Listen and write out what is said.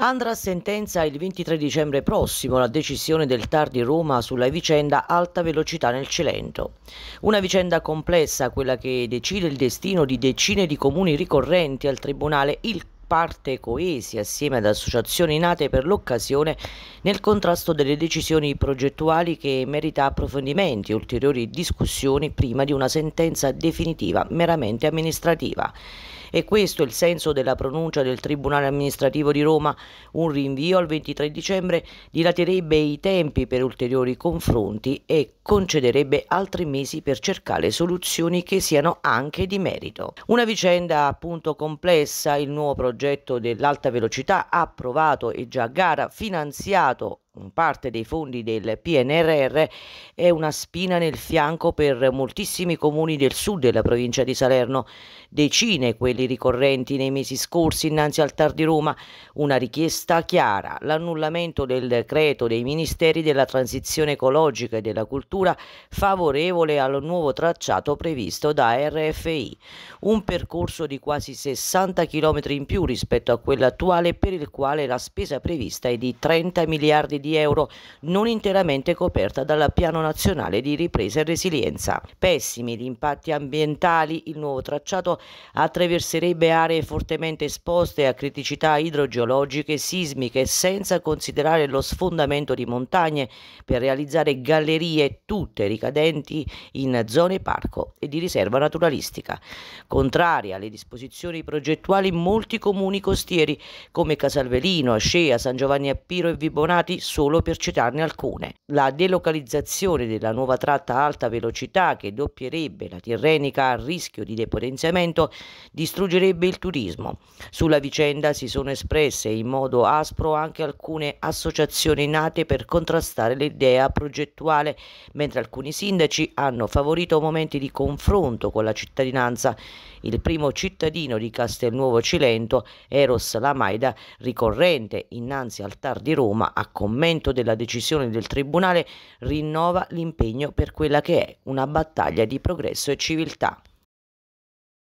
Andrà a sentenza il 23 dicembre prossimo la decisione del TAR di Roma sulla vicenda alta velocità nel Cilento. Una vicenda complessa, quella che decide il destino di decine di comuni ricorrenti al Tribunale, il parte coesi assieme ad associazioni nate per l'occasione nel contrasto delle decisioni progettuali che merita approfondimenti e ulteriori discussioni prima di una sentenza definitiva meramente amministrativa. E questo è il senso della pronuncia del Tribunale amministrativo di Roma. Un rinvio al 23 dicembre dilaterebbe i tempi per ulteriori confronti e concederebbe altri mesi per cercare soluzioni che siano anche di merito. Una vicenda appunto complessa, il nuovo progetto dell'alta velocità approvato e già a gara finanziato parte dei fondi del PNRR è una spina nel fianco per moltissimi comuni del sud della provincia di Salerno, decine quelli ricorrenti nei mesi scorsi innanzi al TAR di Roma, una richiesta chiara, l'annullamento del decreto dei ministeri della transizione ecologica e della cultura favorevole al nuovo tracciato previsto da RFI, un percorso di quasi 60 km in più rispetto a quello attuale per il quale la spesa prevista è di 30 miliardi di di euro non interamente coperta dal Piano Nazionale di Ripresa e Resilienza. Pessimi gli impatti ambientali, il nuovo tracciato attraverserebbe aree fortemente esposte a criticità idrogeologiche e sismiche senza considerare lo sfondamento di montagne per realizzare gallerie tutte ricadenti in zone parco e di riserva naturalistica. Contrari alle disposizioni progettuali molti comuni costieri come Casalvelino, Ascea, San Giovanni Appiro e Vibonati solo per citarne alcune. La delocalizzazione della nuova tratta alta velocità che doppierebbe la Tirrenica a rischio di depotenziamento distruggerebbe il turismo. Sulla vicenda si sono espresse in modo aspro anche alcune associazioni nate per contrastare l'idea progettuale, mentre alcuni sindaci hanno favorito momenti di confronto con la cittadinanza. Il primo cittadino di Castelnuovo Cilento, Eros Lamaida, ricorrente innanzi al TAR di Roma, ha commentato commento della decisione del Tribunale rinnova l'impegno per quella che è una battaglia di progresso e civiltà.